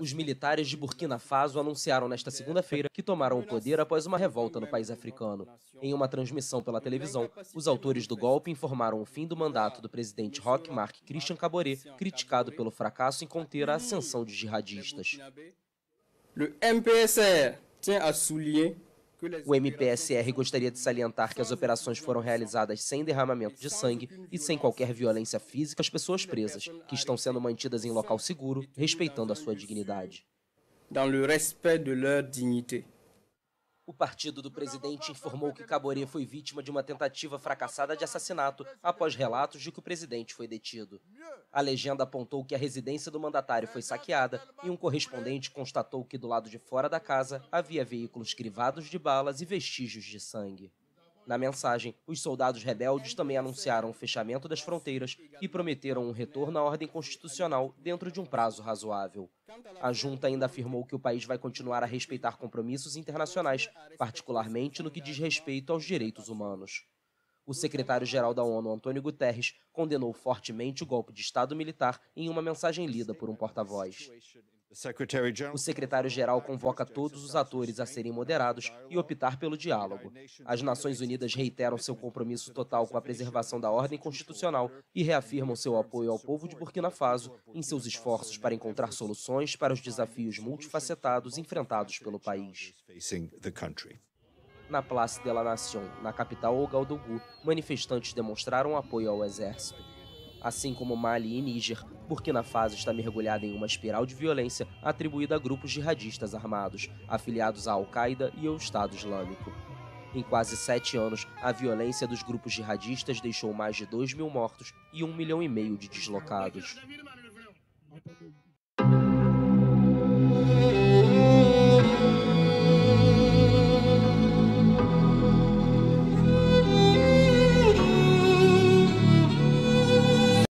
Os militares de Burkina Faso anunciaram nesta segunda-feira que tomaram o poder após uma revolta no país africano. Em uma transmissão pela televisão, os autores do golpe informaram o fim do mandato do presidente Roch Marc Christian Caboret, criticado pelo fracasso em conter a ascensão de jihadistas. O MPSR tient à souligner o MPSR gostaria de salientar que as operações foram realizadas sem derramamento de sangue e sem qualquer violência física às pessoas presas, que estão sendo mantidas em local seguro, respeitando a sua dignidade. Dans le respect de leur dignité. O partido do presidente informou que Caboré foi vítima de uma tentativa fracassada de assassinato após relatos de que o presidente foi detido. A legenda apontou que a residência do mandatário foi saqueada e um correspondente constatou que do lado de fora da casa havia veículos crivados de balas e vestígios de sangue. Na mensagem, os soldados rebeldes também anunciaram o fechamento das fronteiras e prometeram um retorno à ordem constitucional dentro de um prazo razoável. A junta ainda afirmou que o país vai continuar a respeitar compromissos internacionais, particularmente no que diz respeito aos direitos humanos. O secretário-geral da ONU, Antônio Guterres, condenou fortemente o golpe de Estado militar em uma mensagem lida por um porta-voz. O secretário-geral convoca todos os atores a serem moderados e optar pelo diálogo. As Nações Unidas reiteram seu compromisso total com a preservação da ordem constitucional e reafirmam seu apoio ao povo de Burkina Faso em seus esforços para encontrar soluções para os desafios multifacetados enfrentados pelo país. Na Place de la Nation, na capital Ouagadougou, manifestantes demonstraram apoio ao exército. Assim como Mali e Níger, Burkina Faso está mergulhada em uma espiral de violência atribuída a grupos jihadistas armados, afiliados à Al-Qaeda e ao Estado Islâmico. Em quase sete anos, a violência dos grupos jihadistas deixou mais de 2 mil mortos e um milhão e meio de deslocados.